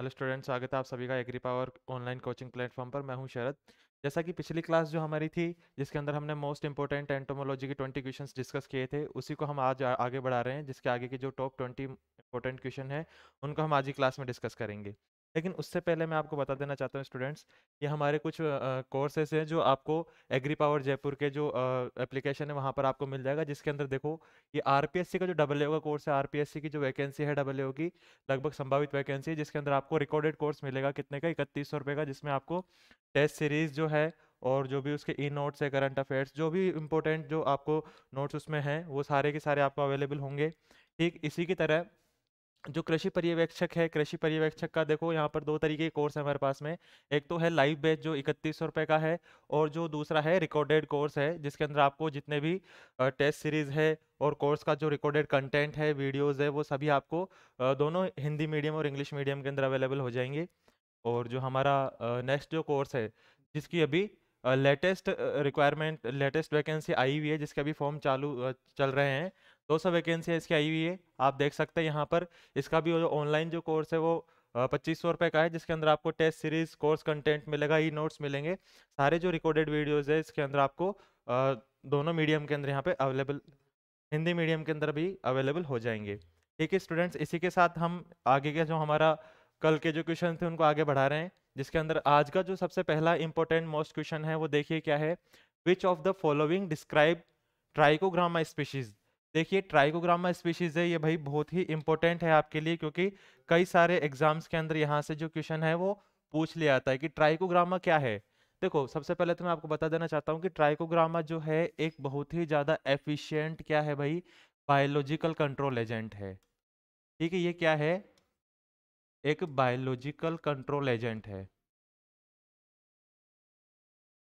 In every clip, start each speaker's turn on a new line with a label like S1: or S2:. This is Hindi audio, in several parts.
S1: हेलो स्टूडेंट्स स्वागत है आप सभी का agri power online coaching platform पर। मैं हूँ शरद। जैसा कि पिछली क्लास जो हमारी थी, जिसके अंदर हमने मोस्ट इंपॉर्टेंट एंटोमोलॉजी के ट्वेंटी क्वेश्चन डिस्कस किए थे, उसी को हम आज आगे बढ़ा रहे हैं, जिसके आगे के जो टॉप 20 इंपॉर्टेंट क्वेश्चन है, उनको हम आज ही क्लास में डिस्कस करेंगे। लेकिन उससे पहले मैं आपको बता देना चाहता हूँ स्टूडेंट्स, ये हमारे कुछ कोर्सेस हैं जो आपको एग्री पावर जयपुर के जो एप्लीकेशन है वहाँ पर आपको मिल जाएगा, जिसके अंदर देखो ये आरपीएससी का जो डबल का कोर्स है, आरपीएससी की जो वैकेंसी है डबल की, लगभग संभावित वैकेंसी है, जिसके अंदर आपको रिकॉर्डेड कोर्स मिलेगा कितने का, इकतीस सौ का, जिसमें आपको टेस्ट सीरीज़ जो है और जो भी उसके ई नोट्स है, करंट अफेयर्स, जो भी इंपॉर्टेंट जो आपको नोट्स उसमें हैं, वो सारे के सारे आपको अवेलेबल होंगे। ठीक इसी की तरह जो कृषि पर्यवेक्षक है, कृषि पर्यवेक्षक का देखो यहाँ पर दो तरीके के कोर्स है हमारे पास में। एक तो है लाइव बैच जो इकतीस सौ रुपये का है और जो दूसरा है रिकॉर्डेड कोर्स है, जिसके अंदर आपको जितने भी टेस्ट सीरीज़ है और कोर्स का जो रिकॉर्डेड कंटेंट है वीडियोस है, वो सभी आपको दोनों हिंदी मीडियम और इंग्लिश मीडियम के अंदर अवेलेबल हो जाएँगे। और जो हमारा नेक्स्ट जो कोर्स है, जिसकी अभी लेटेस्ट रिक्वायरमेंट लेटेस्ट वैकेंसी आई हुई है, जिसके अभी फॉर्म चालू चल रहे हैं दो सौ वैकेंसी इसकी आई हुई है। आप देख सकते हैं यहाँ पर, इसका भी ऑनलाइन जो कोर्स है वो पच्चीस सौ रुपये का है, जिसके अंदर आपको टेस्ट सीरीज़ कोर्स कंटेंट मिलेगा ई नोट्स मिलेंगे। सारे जो रिकॉर्डेड वीडियोज़ है, इसके अंदर आपको दोनों मीडियम के अंदर यहाँ पे अवेलेबल हिंदी मीडियम के अंदर भी अवेलेबल हो जाएँगे। ठीक है स्टूडेंट्स इसी के साथ हम आगे के जो हमारा, कल के जो क्वेश्चन थे, उनको आगे बढ़ा रहे हैं, जिसके अंदर आज का जो सबसे पहला इंपॉर्टेंट मोस्ट क्वेश्चन है, वो देखिए क्या है। Which of the following describe trichogramma species देखिए ट्राइकोग्रामा स्पीशीज है, ये भाई बहुत ही इंपॉर्टेंट है आपके लिए क्योंकि कई सारे एग्ज़ाम्स के अंदर यहाँ से जो क्वेश्चन है वो पूछ लिया जाता है कि ट्राइकोग्रामा क्या है? देखो, सबसे पहले तो मैं आपको बता देना चाहता हूँ कि ट्राइकोग्रामा जो है, एक बहुत ही ज़्यादा एफिशिएंट क्या है भाई? बायोलॉजिकल कंट्रोल एजेंट है। ठीक है, ये क्या है? एक बायोलॉजिकल कंट्रोल एजेंट है।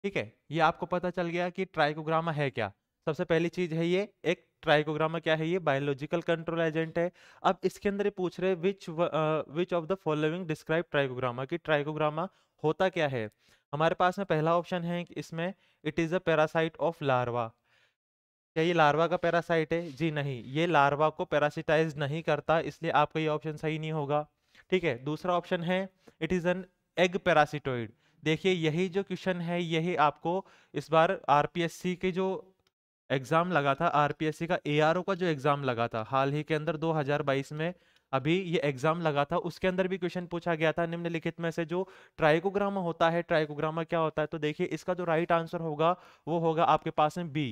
S1: ठीक है, ये आपको पता चल गया कि ट्राइकोग्रामा है क्या? सबसे पहली चीज़ है ये, एक ट्राइकोग्रामा क्या है ये, बायोलॉजिकल कंट्रोल एजेंट है। अब इसके अंदर पूछ रहे which which of the following describe trichogramma कि ट्राइकोग्रामा होता क्या है? हमारे पास में पहला ऑप्शन है इसमें it is a parasite of larva क्या ये लार्वा का पैरासाइट है? जी नहीं, ये लार्वा को पैरासिटाइज नहीं करता, इसलिए आपका ये ऑप्शन सही नहीं होगा। ठीक है, दूसरा ऑप्शन है it is an egg parasitoid देखिए, यही जो क्वेश्चन है, यही आपको इस बार आरपीएससी के जो एग्ज़ाम लगा था, आरपीएससी का, एआरओ का जो एग्ज़ाम लगा था। हाल ही के अंदर 2022 में अभी ये एग्ज़ाम लगा था, उसके अंदर भी क्वेश्चन पूछा गया था निम्नलिखित में से, जो ट्राइकोग्रामा होता है, ट्राइकोग्रामा क्या होता है तो देखिए इसका जो राइट आंसर होगा, वो होगा आपके पास में बी।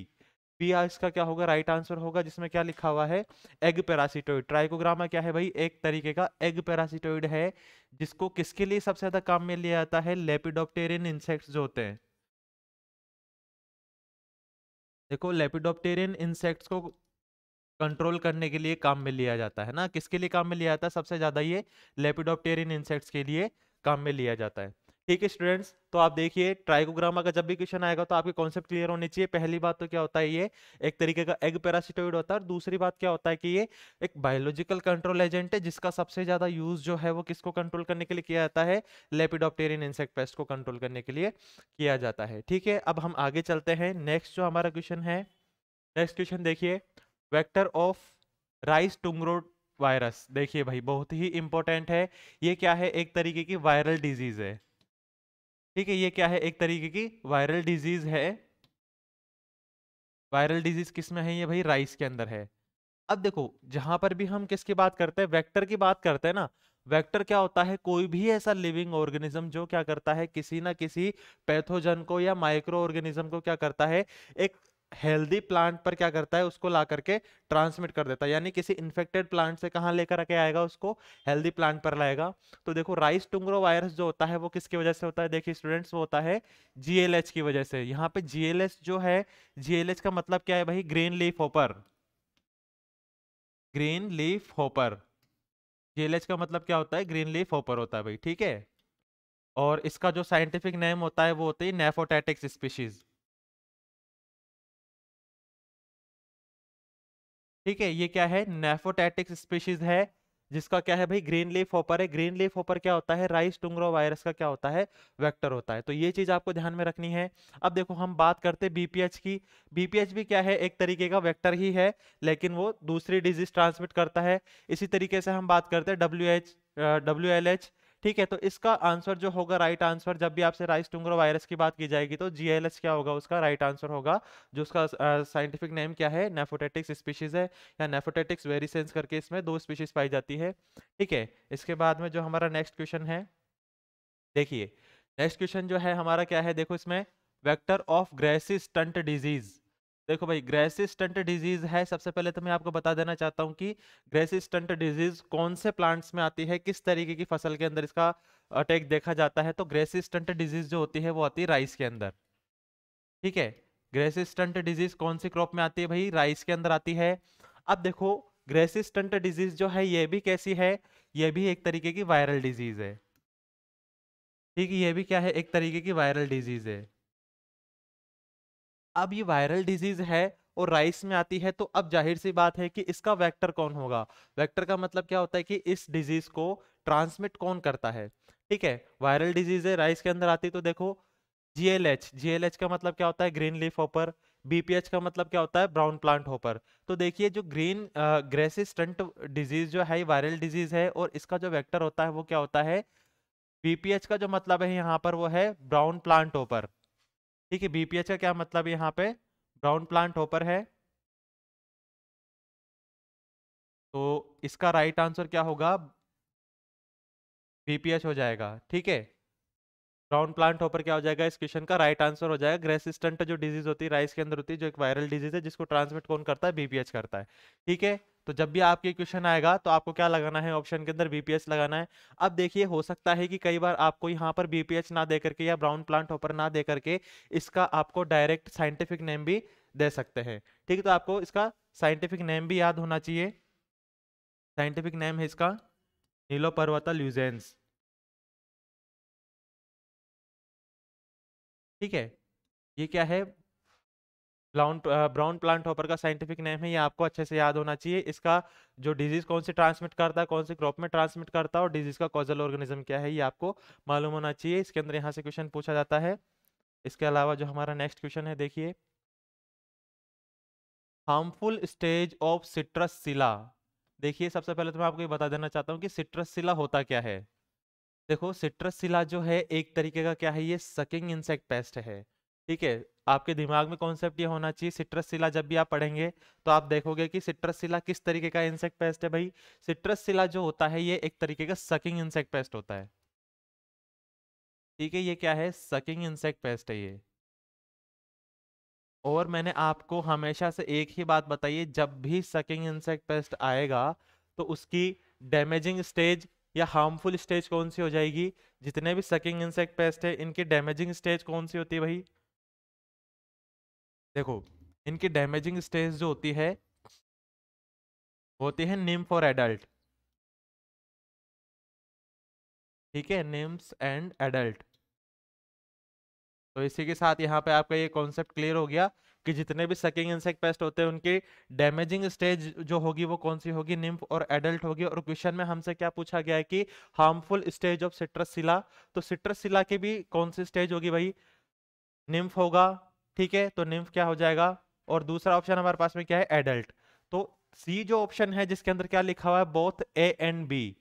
S1: बी इसका क्या होगा, राइट आंसर होगा, जिसमें क्या लिखा हुआ है, एग पैरासिटोइड। ट्राइकोग्रामा क्या है भाई, एक तरीके का एग पैरासिटोइड है, जिसको किसके लिए सबसे ज़्यादा काम में लिया जाता है, लेपिडोप्टेरियन इंसेक्ट्स जो होते हैं। देखो लेपिडोप्टेरियन इंसेक्ट्स को कंट्रोल करने के लिए काम में लिया जाता है ना? किसके लिए काम में लिया जाता है? सबसे ज़्यादा ये लेपिडोप्टेरियन इंसेक्ट्स के लिए काम में लिया जाता है। ठीक है स्टूडेंट्स तो आप देखिए ट्राइकोग्रामा का जब भी क्वेश्चन आएगा तो आपके कॉन्सेप्ट क्लियर होने चाहिए। पहली बात तो क्या होता है ये, एक तरीके का एग पैरासिटोइड होता है और दूसरी बात क्या होता है कि ये एक बायोलॉजिकल कंट्रोल एजेंट है जिसका सबसे ज़्यादा यूज़ जो है वो किसको कंट्रोल करने के लिए किया जाता है? लेपिडोप्टेरियन इंसेक्ट पेस्ट को कंट्रोल करने के लिए किया जाता है। ठीक है, अब हम आगे चलते हैं। नेक्स्ट जो हमारा क्वेश्चन है नेक्स्ट क्वेश्चन देखिए। Vector of rice tungro virus देखिए भाई, बहुत ही इंपॉर्टेंट है। ये क्या है? एक तरीके की वायरल डिज़ीज़ है। ठीक है, ये क्या है एक तरीके की? वायरल डिज़ीज़ है। वायरल डिज़ीज़ किसमें है ये भाई? राइस के अंदर है। अब देखो, जहाँ पर भी हम किसकी बात करते हैं? वेक्टर की बात करते हैं ना, वेक्टर क्या होता है? कोई भी ऐसा लिविंग ऑर्गेनिज्म जो क्या करता है? किसी ना किसी पैथोजन को या माइक्रो ऑर्गेनिज्म को क्या करता है? एक हेल्दी प्लांट पर क्या करता है, उसको ला करके ट्रांसमिट कर देता है। यानी किसी इन्फेक्टेड प्लांट से कहाँ लेकर आके आएगा उसको? हेल्दी प्लांट पर लाएगा। तो देखो राइस टुंगरो वायरस जो होता है, वो किसकी वजह से होता है? देखिए स्टूडेंट्स वो होता है जीएलएच की वजह से। यहाँ पे जीएलएच जो है जीएलएच का मतलब क्या है भाई? Green leaf hopper green leaf hopper GLH का मतलब क्या होता है? ग्रीन लीफ होपर होता है भाई, ठीक है? और इसका जो साइंटिफिक नेम होता है, वो होता है नेफोटेटिक्स स्पीशीज ठीक है, ये क्या है? नेफोटैटिक स्पीशीज है, जिसका क्या है भाई? ग्रीन लीफ होपर है। ग्रीन लीफ होपर क्या होता है? राइस टुंगरो वायरस का क्या होता है? वेक्टर होता है। तो ये चीज़ आपको ध्यान में रखनी है। अब देखो, हम बात करते हैं बीपीएच की। बीपीएच भी क्या है? एक तरीके का वेक्टर ही है, लेकिन वो दूसरी डिज़ीज़ ट्रांसमिट करता है। इसी तरीके से हम बात करते हैं W H W L H ठीक है तो इसका आंसर जो होगा राइट आंसर जब भी आपसे राइस टूंगरो वायरस की बात की जाएगी तो जीएलएच क्या होगा उसका? राइट आंसर होगा, जो उसका साइंटिफिक नेम क्या है? नेफोटेटिक्स स्पीशीज है, या नेफोटेटिक्स वेरिसेंस करके इसमें दो स्पीशीज पाई जाती है, ठीक है? इसके बाद में जो हमारा नेक्स्ट क्वेश्चन है, देखिए नेक्स्ट क्वेश्चन जो है, हमारा क्या है? देखो इसमें vector of grassy stunt disease देखो भाई ग्रेसिस स्टंट डिज़ीज़ है, सबसे पहले तो मैं आपको बता देना चाहता हूँ कि ग्रेसिस स्टंट डिज़ीज़ कौन से प्लांट्स में आती है, किस तरीके की फ़सल के अंदर इसका अटैक देखा जाता है तो ग्रेसिस स्टंट डिज़ीज़ जो होती है, वो आती है राइस के अंदर। ठीक है? ग्रेसिस स्टंट डिज़ीज़ कौन सी क्रॉप में आती है भाई? राइस के अंदर आती है। अब देखो ग्रेसिस स्टंट डिज़ीज़ जो है, ये भी कैसी है? ये भी एक तरीके की वायरल डिज़ीज़ है। ठीक है? ये भी क्या है? एक तरीके की वायरल डिज़ीज़ है। अब ये वायरल डिज़ीज़ है और राइस में आती है तो अब ज़ाहिर सी बात है कि इसका वेक्टर कौन होगा? वेक्टर का मतलब क्या होता है कि इस डिज़ीज़ को ट्रांसमिट कौन करता है? ठीक है वायरल डिज़ीज़ है राइस के अंदर आती तो देखो जीएलएच जीएलएच का मतलब क्या होता है? ग्रीन लीफ होपर बीपीएच का मतलब क्या होता है? ब्राउन प्लांट होपर तो देखिए, जो ग्रीन ग्रेसिस स्टंट डिज़ीज़ जो है वायरल डिज़ीज़ है, और इसका जो वेक्टर होता है, वो क्या होता है? बीपीएच का जो मतलब है, यहाँ पर वो है ब्राउन प्लांट होपर ठीक है बीपीएच का क्या मतलब यहाँ पे? ब्राउन प्लांट होपर है। तो इसका राइट आंसर क्या होगा? बीपीएच हो जाएगा, ठीक है। ब्राउन प्लांट होपर क्या हो जाएगा? इस क्वेश्चन का राइट आंसर हो जाएगा। ग्रेसिस्टेंट जो डिज़ीज़ होती है राइस के अंदर होती है, जो एक वायरल डिज़ीज़ है, जिसको ट्रांसमिट कौन करता है? बीपीएच करता है, ठीक है। तो जब भी आपके क्वेश्चन आएगा तो आपको क्या लगाना है? ऑप्शन के अंदर बीपीएच लगाना है। अब देखिए, हो सकता है कि कई बार आपको यहाँ पर बीपीएच ना दे करके या ब्राउन प्लांट होपर ना दे करके इसका आपको डायरेक्ट साइंटिफिक नेम भी दे सकते हैं। ठीक है तो आपको इसका साइंटिफिक नेम भी याद होना चाहिए। साइंटिफिक नेम है इसका नीलो पर्वता ल्यूजेंस ठीक है, ये क्या है? ब्राउन ब्राउन प्लांट हॉपर का साइंटिफिक नेम है, ये आपको अच्छे से याद होना चाहिए। इसका जो डिज़ीज़ कौन सी ट्रांसमिट करता है, कौन सी क्रॉप में ट्रांसमिट करता है और डिज़ीज़ का कॉजल ऑर्गेनिज्म क्या है, ये आपको मालूम होना चाहिए। इसके अंदर यहाँ से क्वेश्चन पूछा जाता है। इसके अलावा जो हमारा नेक्स्ट क्वेश्चन है, देखिए। हार्मफुल स्टेज ऑफ़ सिट्रस सिला। देखिए, सबसे पहले तो मैं आपको ये बता देना चाहता हूँ कि सिट्रस सिला होता क्या है। देखो, सिट्रस सिला जो है, एक तरीके का क्या है, ये सकिंग इंसेक्ट पेस्ट है। ठीक है, आपके दिमाग में कॉन्सेप्ट ये होना चाहिए सिट्रस सिला जब भी आप पढ़ेंगे तो आप देखोगे कि सिट्रस सिला किस तरीके का इंसेक्ट पेस्ट है भाई। सिट्रस सिला जो होता है, ये एक तरीके का सकिंग इंसेक्ट पेस्ट होता है। ठीक है, ये क्या है? सकिंग इंसेक्ट पेस्ट है ये। और मैंने आपको हमेशा से एक ही बात बताई जब भी सकिंग इंसेक्ट पेस्ट आएगा तो उसकी डैमेजिंग स्टेज या हार्मफुल स्टेज कौन सी हो जाएगी? जितने भी सकिंग इंसेक्ट पेस्ट है, इनकी डैमेजिंग स्टेज कौन सी होती है भाई? देखो, इनकी डैमेजिंग स्टेज जो होती है होती है निम फॉर एडल्ट ठीक है निम्स एंड एडल्ट तो इसी के साथ यहाँ पे आपका ये कॉन्सेप्ट क्लियर हो गया कि जितने भी सकिंग इंसेक्ट पेस्ट होते हैं, उनकी डैमेजिंग स्टेज जो होगी, वो कौन सी होगी? निम्फ और एडल्ट होगी। और क्वेश्चन में हमसे क्या पूछा गया है कि हार्मफुल स्टेज ऑफ़ सिट्रस सिला तो सिट्रस सिला की भी कौन सी स्टेज होगी भाई? निम्फ होगा ठीक है तो निम्फ क्या हो जाएगा? और दूसरा ऑप्शन हमारे पास में क्या है? एडल्ट। तो सी जो ऑप्शन है, जिसके अंदर क्या लिखा हुआ है? Both A and B.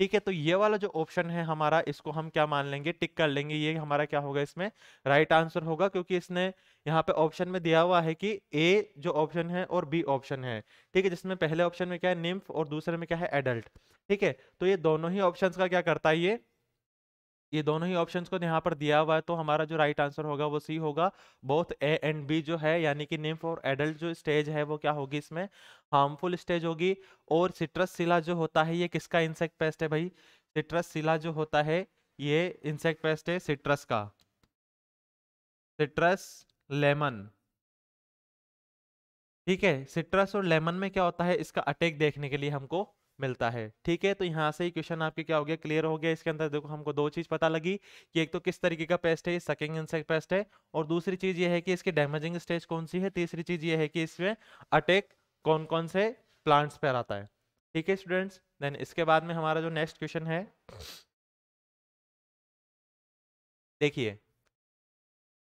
S1: ठीक है तो ये वाला जो ऑप्शन है हमारा, इसको हम क्या मान लेंगे? टिक कर लेंगे। ये हमारा क्या होगा इसमें? राइट आंसर होगा, क्योंकि इसने यहाँ पे ऑप्शन में दिया हुआ है कि ए जो ऑप्शन है और बी ऑप्शन है। ठीक है, जिसमें पहले ऑप्शन में क्या है? निम्फ, और दूसरे में क्या है? एडल्ट। ठीक है तो ये दोनों ही ऑप्शन का क्या करता है ये? ये दोनों ही ऑप्शंस को यहाँ पर दिया हुआ है तो हमारा जो राइट आंसर होगा वो सी होगा। बोथ ए एंड बी जो है, यानी कि निम्फ और एडल्ट जो स्टेज है, वो क्या होगी इसमें? हार्मफुल स्टेज होगी और सिट्रस सिला जो होता है, ये किसका इंसेक्ट पेस्ट है भाई? सिट्रस सिला जो होता है, ये इंसेक्ट पेस्ट है सिट्रस का। सिट्रस लेमन ठीक है सिट्रस और लेमन में क्या होता है, इसका अटैक देखने के लिए हमको मिलता है। ठीक है तो यहाँ से ही क्वेश्चन आपके क्या हो गया? क्लियर हो गया। इसके अंदर देखो, हमको दो चीज़ पता लगी कि एक तो किस तरीके का पेस्ट है ये सकिंग इंसेक्ट पेस्ट है, और दूसरी चीज़ ये है कि इसकी डैमेजिंग स्टेज कौन सी है? तीसरी चीज़ ये है कि इसमें अटैक कौन कौन से प्लांट्स पर आता है। ठीक है, स्टूडेंट्स? देन इसके बाद में हमारा जो नेक्स्ट क्वेश्चन है, देखिए,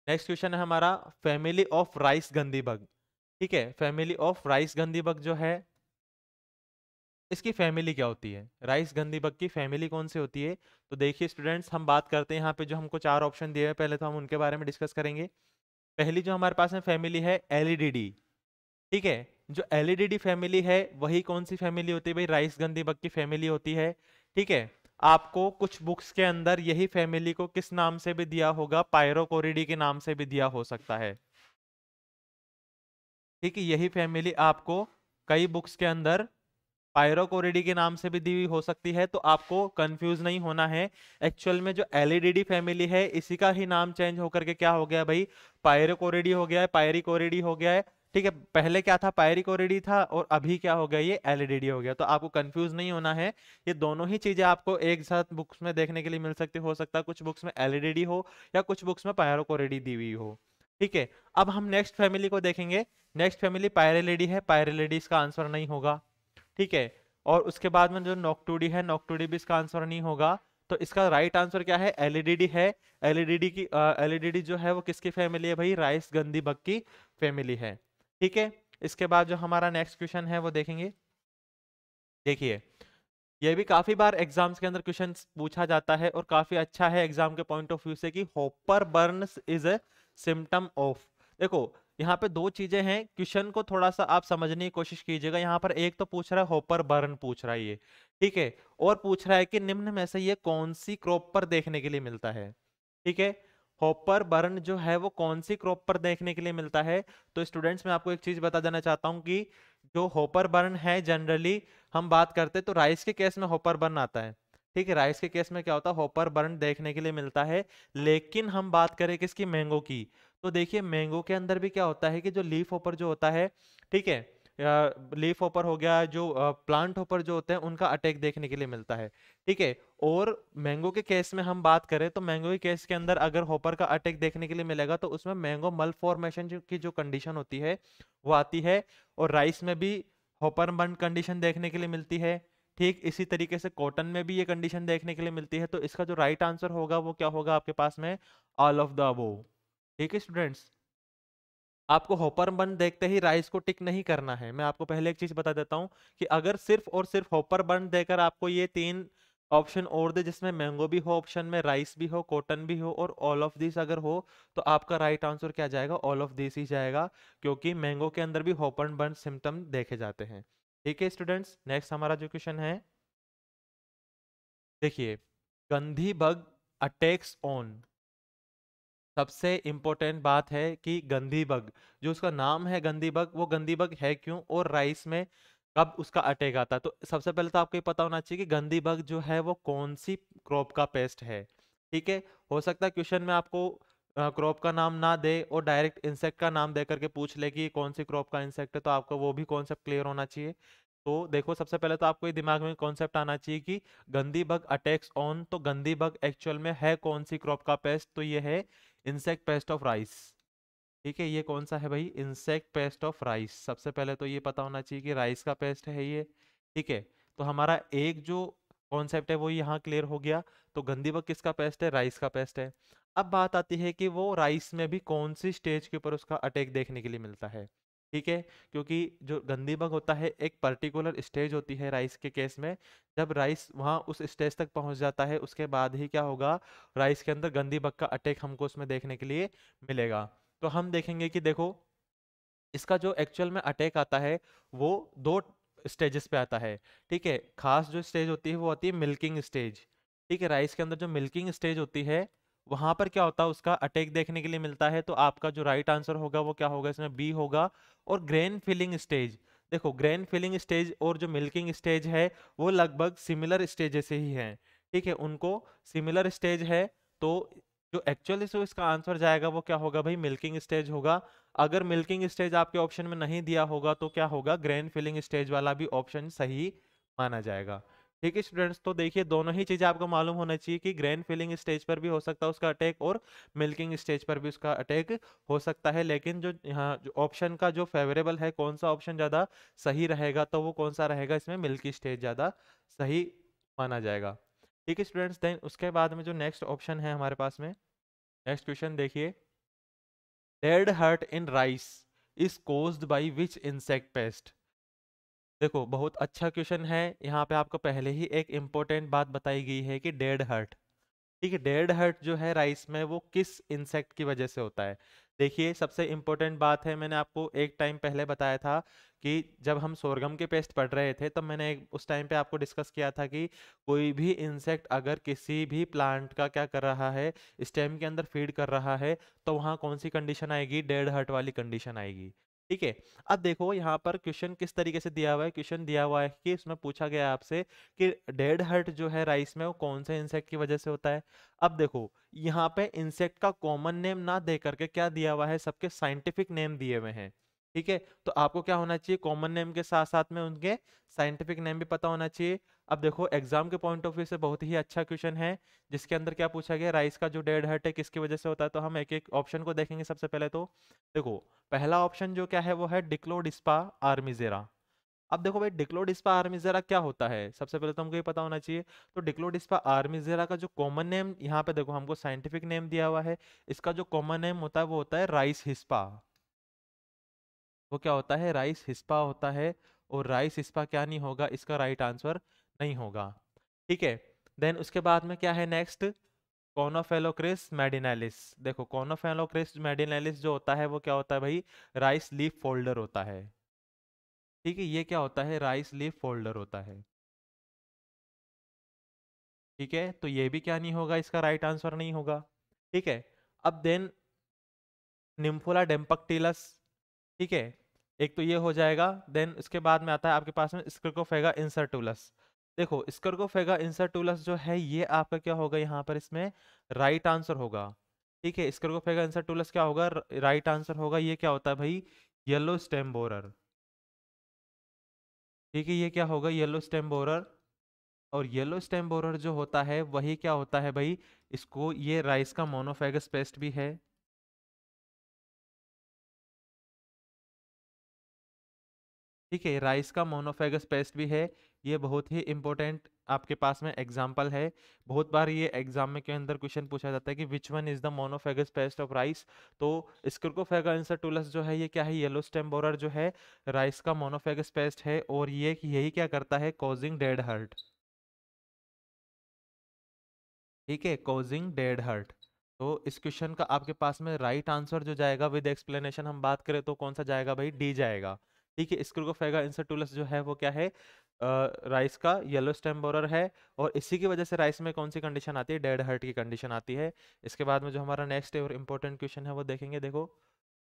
S1: नेक्स्ट क्वेश्चन है हमारा family of rice gundhi bug. ठीक है, family of rice gundhi bug जो है इसकी फैमिली क्या होती है? राइस गंदी बग की फैमिली कौन सी होती है? तो देखिए स्टूडेंट्स, हम बात करते हैं यहाँ पे जो हमको चार ऑप्शन दिए हैं। पहले तो हम उनके बारे में डिस्कस करेंगे। पहली जो हमारे पास में फैमिली है एलईडीडी ठीक है? जो एलईडीडी फैमिली है, वही कौन सी फैमिली होती है? भाई राइस गंदी बग की फैमिली होती है। ठीक है? आपको कुछ बुक्स के अंदर यही फैमिली को किस नाम से भी दिया होगा? पायरोकोरिडी के नाम से भी दिया हो सकता है। ठीक है? यही फैमिली आपको कई बुक्स के अंदर पायरोकोरिडी के नाम से भी दी हुई हो सकती है तो आपको कंफ्यूज नहीं होना है। एक्चुअल में जो एलिडिडी फैमिली है, इसी का ही नाम चेंज होकर के क्या हो गया भाई? पायरोकोरिडी हो गया है, पायरिकोरिडी हो गया है। ठीक है, पहले क्या था? पायरिकोरिडी था और अभी क्या हो गया? ये एलिडिडी हो गया। तो आपको कंफ्यूज नहीं होना है। ये दोनों ही चीज़ें आपको एक साथ बुक्स में देखने के लिए मिल सकती, हो सकता। है कुछ बुक्स में एलिडिडी हो या कुछ बुक्स में पायरोकोरिडी दी हुई हो। ठीक है, अब हम नेक्स्ट फैमिली को देखेंगे। नेक्स्ट फैमिली पायरेलिडी है। पायरेलिडी इसका आंसर नहीं होगा। ठीक है, और उसके बाद में जो नोक्टूडी है नोक्टूडी भी इसका आंसर नहीं होगा तो इसका राइट आंसर क्या है? एलईडीडी है। एलईडीडी की एलईडीडी जो है वो किसकी फैमिली है भाई? राइस गंदी बग की फैमिली है। ठीक है, इसके बाद जो हमारा नेक्स्ट क्वेश्चन है वो देखेंगे। देखिए, ये भी काफ़ी बार एग्ज़ाम्स के अंदर क्वेश्चन पूछा जाता है और काफ़ी अच्छा है एग्ज़ाम के पॉइंट ऑफ़ व्यू से कि hopper burn is a symptom of देखो यहाँ पे दो चीज़ें हैं क्वेश्चन को थोड़ा सा आप समझने की कोशिश कीजिएगा। यहाँ पर एक तो पूछ रहा है होपर बर्न पूछ रहा है ये, ठीक है? और पूछ रहा है कि निम्न में से ये कौन सी क्रॉप पर देखने के लिए मिलता है, ठीक है? होपर बर्न जो है वो कौन सी क्रॉप पर देखने के लिए मिलता है? तो स्टूडेंट्स, मैं आपको एक चीज़ बता देना चाहता हूँ कि जो होपर बर्न है जनरली हम बात करते तो राइस के केस में होपर बर्न आता है, ठीक है? राइस के केस में क्या होता है? होपर बर्न देखने के लिए मिलता है, लेकिन हम बात करें किसकी? मैंगो की। तो देखिए, मैंगो के अंदर भी क्या होता है कि जो लीफ होपर जो होता है, ठीक है लीफ होपर हो गया, जो प्लांट होपर जो होते हैं, उनका अटैक देखने के लिए मिलता है, ठीक है, और मैंगो के केस में हम बात करें तो मैंगो के केस के अंदर अगर होपर का अटैक देखने के लिए मिलेगा तो उसमें मैंगो मल फॉर्मेशन की जो कंडीशन होती है, वो आती है, और राइस में भी होपर बंड कंडीशन देखने के लिए मिलती है, ठीक, इसी तरीके से कॉटन में भी ये कंडीशन देखने के लिए मिलती है तो इसका जो राइट आंसर होगा, वो क्या होगा आपके पास में? ऑल ऑफ़ द अबो ठीक है स्टूडेंट्स आपको होपर बन देखते ही राइस को टिक नहीं करना है। मैं आपको पहले एक चीज़ बता देता हूँ कि अगर सिर्फ़ और सिर्फ़ होपर बन देकर आपको ये तीन ऑप्शन और दे, जिसमें मैंगो भी हो ऑप्शन में राइस भी हो कॉटन भी हो और ऑल ऑफ़ दिस अगर हो तो आपका राइट आंसर क्या जाएगा? ऑल ऑफ़ दिस ही जाएगा, क्योंकि मैंगो के अंदर भी होपर बर्न सिम्टम देखे जाते हैं। ठीक है स्टूडेंट्स नेक्स्ट हमारा जो क्वेश्चन है। देखिए, गंधी बग अटैक्स ऑन सबसे इम्पोर्टेंट बात है कि गंदी बग जो उसका नाम है गंदी बग वो गंदी बग है क्यों और राइस में कब उसका अटैक आता तो सबसे पहले तो आपको ये पता होना चाहिए कि गंदी बग जो है वो कौन सी क्रॉप का पेस्ट है, ठीक है? हो सकता है क्वेश्चन में आपको क्रॉप का नाम ना दे और डायरेक्ट इंसेक्ट का नाम दे करके पूछ ले कि कौन सी क्रॉप का इंसेक्ट है तो आपको वो भी कॉन्सेप्ट क्लियर होना चाहिए। तो देखो, सबसे पहले तो आपको ये दिमाग में कॉन्सेप्ट आना चाहिए कि गंदी बग अटैक्स ऑन तो गंदी बग एक्चुअल में है कौन सी क्रॉप का पेस्ट तो ये है इंसेक्ट पेस्ट ऑफ़ राइस ठीक है, ये कौन सा है भाई? इंसेक्ट पेस्ट ऑफ़ राइस सबसे पहले तो ये पता होना चाहिए कि राइस का पेस्ट है ये। ठीक है तो हमारा एक जो कॉन्सेप्ट है वो यहाँ क्लियर हो गया। तो गंदी बग किसका पेस्ट है? राइस का पेस्ट है। अब बात आती है कि वो राइस में भी कौन सी स्टेज के ऊपर उसका अटैक देखने के लिए मिलता है। ठीक है? क्योंकि जो गंदी बग होता है, एक पर्टिकुलर स्टेज होती है राइस के केस में। जब राइस वहाँ उस स्टेज तक पहुँच जाता है, उसके बाद ही क्या होगा? राइस के अंदर गंदी बग का अटैक हमको उसमें देखने के लिए मिलेगा। तो हम देखेंगे कि देखो, इसका जो एक्चुअल में अटैक आता है, वो दो स्टेजेस पे आता है। ठीक है? खास जो स्टेज होती है, वो होती है मिल्किंग स्टेज ठीक है? राइस के अंदर जो मिल्किंग स्टेज होती है वहाँ पर क्या होता है, उसका अटैक देखने के लिए मिलता है तो आपका जो राइट आंसर होगा, वो क्या होगा, इसमें बी होगा और ग्रेन फिलिंग स्टेज देखो ग्रेन फिलिंग स्टेज और जो मिल्किंग स्टेज है, वो लगभग सिमिलर स्टेज से ही है, ठीक है? उनको सिमिलर स्टेज है तो जो एक्चुअली से इसका आंसर जाएगा, वो क्या होगा भाई? मिल्किंग स्टेज होगा। अगर मिल्किंग स्टेज आपके ऑप्शन में नहीं दिया होगा तो क्या होगा? ग्रेन फिलिंग स्टेज वाला भी ऑप्शन सही माना जाएगा। ठीक है, स्टूडेंट्स? तो देखिए, दोनों ही चीज़ें आपको मालूम होना चाहिए कि ग्रैंड फिलिंग स्टेज पर भी हो सकता है उसका अटैक और मिल्किंग स्टेज पर भी उसका अटैक हो सकता है। लेकिन जो यहाँ जो ऑप्शन का जो फेवरेबल है, कौन सा ऑप्शन ज़्यादा सही रहेगा तो वो कौन सा रहेगा? इसमें मिल्की स्टेज ज़्यादा सही माना जाएगा। ठीक है, स्टूडेंट्स? देन उसके बाद में जो नेक्स्ट ऑप्शन है हमारे पास में, नेक्स्ट क्वेश्चन देखिए। Dead heart in rice is caused by which insect pest? देखो बहुत अच्छा क्वेश्चन है। यहाँ पे आपको पहले ही एक इम्पोर्टेंट बात बताई गई है कि डेड हर्ट। ठीक है डेड हर्ट जो है राइस में वो किस इंसेक्ट की वजह से होता है? देखिए सबसे इम्पोर्टेंट बात है मैंने आपको एक टाइम पहले बताया था कि जब हम सोरगम के पेस्ट पढ़ रहे थे तब मैंने एक, उस टाइम पे आपको डिस्कस किया था कि कोई भी इंसेक्ट अगर किसी भी प्लांट का क्या कर रहा है स्टेम के अंदर फ़ीड कर रहा है तो वहाँ कौन सी कंडीशन आएगी? डेड हर्ट वाली कंडीशन आएगी। ठीक है? अब देखो यहाँ पर क्वेश्चन किस तरीके से दिया हुआ है, क्वेश्चन दिया हुआ है कि इसमें पूछा गया आपसे कि डेड हर्ट जो है राइस में वो कौन से इंसेक्ट की वजह से होता है? अब देखो, यहाँ पे इंसेक्ट का कॉमन नेम ना दे करके क्या दिया हुआ है? सबके साइंटिफिक नेम दिए हुए हैं, ठीक है? तो आपको क्या होना चाहिए? कॉमन नेम के साथ साथ में उनके साइंटिफिक नेम भी पता होना चाहिए। अब देखो एग्ज़ाम के पॉइंट ऑफ़ व्यू से बहुत ही अच्छा क्वेश्चन है, जिसके अंदर क्या पूछा गया राइस का जो डेड हर्ट है, किसकी वजह से होता है तो हम एक एक ऑप्शन को देखेंगे सबसे पहले तो। देखो, पहला ऑप्शन जो क्या है, वो है डिक्लोडिस्पा आर्मिजेरा अब देखो भाई डिक्लोडिस्पा आर्मिजेरा क्या होता है? सबसे पहले तो हमको ये पता होना चाहिए। तो डिक्लोडिस्पा आर्मिजेरा का जो कॉमन नेम यहाँ पे देखो हमको साइंटिफिक नेम दिया हुआ है। इसका जो कॉमन नेम होता है, वो होता है राइस हिस्पा वो क्या होता है? राइस हिस्पा होता है, और राइस हिस्पा क्या नहीं होगा? इसका राइट आंसर नहीं होगा। ठीक है देन उसके बाद में क्या है नेक्स्ट कॉनोफेलोक्रिस मेडिनेलिस देखो कॉनोफेलोक्रिस मेडिनेलिस जो होता है, वो क्या होता है भाई? राइस लीफ फोल्डर होता है। ठीक है, ये क्या होता है? राइस लीफ फोल्डर होता है। ठीक है तो ये भी क्या नहीं होगा? इसका राइट आंसर नहीं होगा। ठीक है, अब देन निम्फोला डेम्पक्टिलस ठीक है, एक तो ये हो जाएगा देन उसके बाद में आता है आपके पास में स्क्रकोफेगा इंसर्टुलस देखो स्क्रकोफेगा इंसर्टुलस जो है, ये आपका क्या होगा यहाँ पर इसमें राइट आंसर होगा। ठीक है स्क्रकोफेगा इंसर्टुलस क्या होगा? राइट आंसर होगा, ये क्या होता है भाई? येलो स्टेम बोरर ठीक है, ये क्या होगा? येलो स्टेम बोरर और येलो स्टेम बोरर जो होता है, वही क्या होता है भाई? इसको, ये राइस का मोनोफेगस पेस्ट भी है। ठीक है, राइस का मोनोफेगस पेस्ट भी है, ये बहुत ही इंपॉर्टेंट आपके पास में एग्ज़ाम्पल है। बहुत बार ये एग्ज़ाम में के अंदर क्वेश्चन पूछा जाता है कि which one is the monophagous pest of rice तो स्क्रिकोफेगा इंसर्टुलस जो है, ये क्या है? येलो स्टेम बोरर जो है राइस का मोनोफेगस पेस्ट है और ये यही क्या करता है? कॉजिंग डेड हर्ट ठीक है कॉजिंग डेड हर्ट तो इस क्वेश्चन का आपके पास में राइट right आंसर जो जाएगा विद एक्सप्लेनेशन हम बात करें तो कौन सा जाएगा भाई? डी जाएगा। ठीक है स्क्रोफेगा इंसर्टुलस जो है वो क्या है राइस का येलो स्टेम बोरर है और इसी की वजह से राइस में कौन सी कंडीशन आती है, डेड हर्ट की कंडीशन आती है। इसके बाद में जो हमारा नेक्स्ट और इम्पोर्टेंट क्वेश्चन है वो देखेंगे, देखो,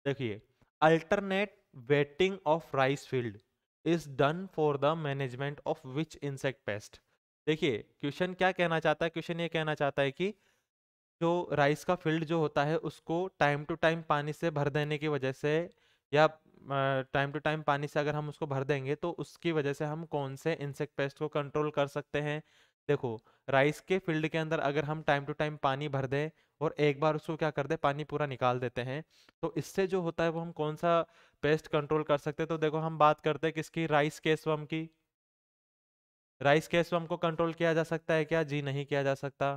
S1: देखिए, alternate wetting of rice field is done for the management of which insect pest. देखिए, क्वेश्चन क्या कहना चाहता है, क्वेश्चन ये कहना चाहता है कि जो राइस का फ़ील्ड जो होता है, उसको टाइम टू टाइम पानी से भर देने की वजह से या टाइम टू टाइम पानी से अगर हम उसको भर देंगे तो उसकी वजह से हम कौन से इंसेक्ट पेस्ट को कंट्रोल कर सकते हैं? देखो, राइस के फ़ील्ड के अंदर अगर हम टाइम टू टाइम पानी भर दें और एक बार उसको क्या कर दे, पानी पूरा निकाल देते हैं तो इससे जो होता है वो हम कौन सा पेस्ट कंट्रोल कर सकते हैं? तो देखो, हम बात करते हैं किसकी? राइस के स्वम की। राइस के स्वम को कंट्रोल किया जा सकता है क्या? जी नहीं किया जा सकता।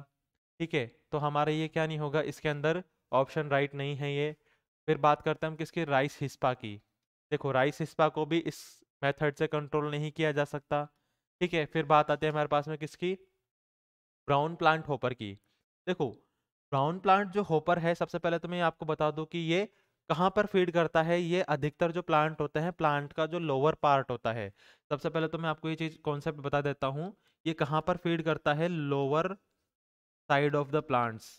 S1: ठीक है तो हमारा ये क्या नहीं होगा? इसके अंदर ऑप्शन राइट नहीं है ये। फिर बात करते हैं हम किसकी? राइस हिस्पा की। देखो राइस हिस्पा को भी इस मेथड से कंट्रोल नहीं किया जा सकता। ठीक है, फिर बात आती है हमारे पास में किसकी? ब्राउन प्लांट होपर की। देखो, ब्राउन प्लांट जो होपर है, सबसे पहले तो मैं आपको बता दूँ कि ये कहाँ पर फ़ीड करता है? ये अधिकतर जो प्लांट होते हैं, प्लांट का जो लोअर पार्ट होता है। सबसे पहले तो मैं आपको ये चीज़ कॉन्सेप्ट बता देता हूँ, ये कहाँ पर फ़ीड करता है? Lower side of the plants.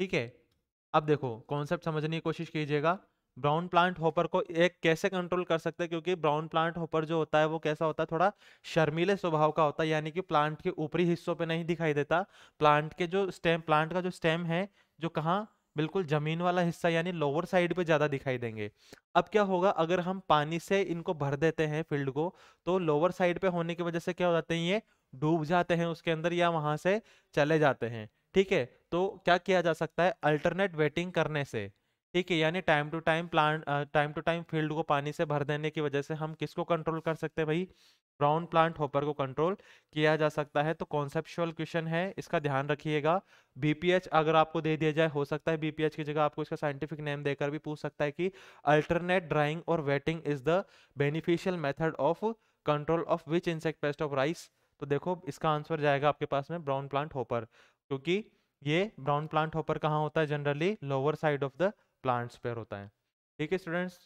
S1: ठीक है? अब देखो कॉन्सेप्ट समझने की कोशिश कीजिएगा। ब्राउन प्लांट होपर को एक कैसे कंट्रोल कर सकते हैं? क्योंकि ब्राउन प्लांट होपर जो होता है, वो कैसा होता है? थोड़ा शर्मीले स्वभाव का होता है, यानी कि प्लांट के ऊपरी हिस्सों पे नहीं दिखाई देता। प्लांट के जो स्टेम प्लांट का जो स्टेम है, जो कहाँ? बिल्कुल ज़मीन वाला हिस्सा, यानी लोअर साइड पे ज़्यादा दिखाई देंगे। अब क्या होगा? अगर हम पानी से इनको भर देते हैं फ़ील्ड को तो लोअर साइड पे होने की वजह से क्या हो जाते हैं? ये डूब जाते हैं उसके अंदर या वहाँ से चले जाते हैं। ठीक है तो क्या किया जा सकता है? अल्टरनेट वेटिंग करने से। ठीक है, यानी time to time plant time to time field को पानी से भर देने की वजह से हम किसको कंट्रोल कर सकते हैं भाई? ब्राउन प्लांट होपर को कंट्रोल किया जा सकता है। तो कॉन्सेप्चुअल क्वेश्चन है, इसका ध्यान रखिएगा। बीपीएच अगर आपको दे दिया जाए, हो सकता है बीपीएच की जगह आपको इसका साइंटिफिक नेम देकर भी पूछ सकता है कि अल्टरनेट ड्राइंग और wetting is the beneficial method of control of which insect pest of rice तो देखो, इसका आंसर जाएगा आपके पास में ब्राउन प्लांट होपर क्योंकि ये ब्राउन प्लांट होपर कहाँ होता है? Generally lower side of the plants पर होता है। ठीक है स्टूडेंट्स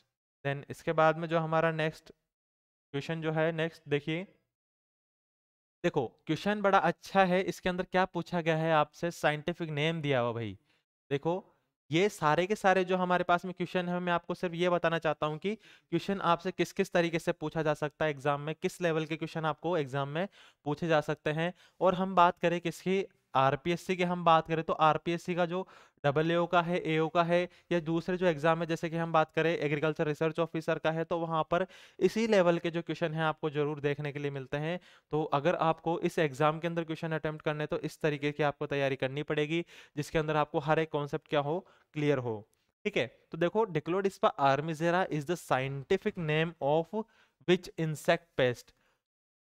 S1: देन इसके बाद में जो हमारा नेक्स्ट क्वेश्चन जो है नेक्स्ट देखिए। देखो क्वेश्चन बड़ा अच्छा है, इसके अंदर क्या पूछा गया है आपसे? साइंटिफिक नेम दिया हुआ भाई। देखो, ये सारे के सारे जो हमारे पास में क्वेश्चन है, मैं आपको सिर्फ़ ये बताना चाहता हूँ कि क्वेश्चन आपसे किस किस तरीके से पूछा जा सकता है एग्ज़ाम में? किस लेवल के क्वेश्चन आपको एग्ज़ाम में पूछे जा सकते हैं? और हम बात करें किसकी? आरपीएससी की हम बात करें तो आरपीएससी का जो डबल एओ का है एओ का है या दूसरे जो एग्ज़ाम है, जैसे कि हम बात करें एग्रीकल्चर रिसर्च ऑफिसर का है तो वहाँ पर इसी लेवल के जो क्वेश्चन है आपको ज़रूर देखने के लिए मिलते हैं। तो अगर आपको इस एग्ज़ाम के अंदर क्वेश्चन अटेम्प्ट करने तो इस तरीके की आपको तैयारी करनी पड़ेगी, जिसके अंदर आपको हर एक कॉन्सेप्ट क्या हो, क्लियर हो। ठीक है तो देखो Dicladispa armigera is the scientific name of which insect pest.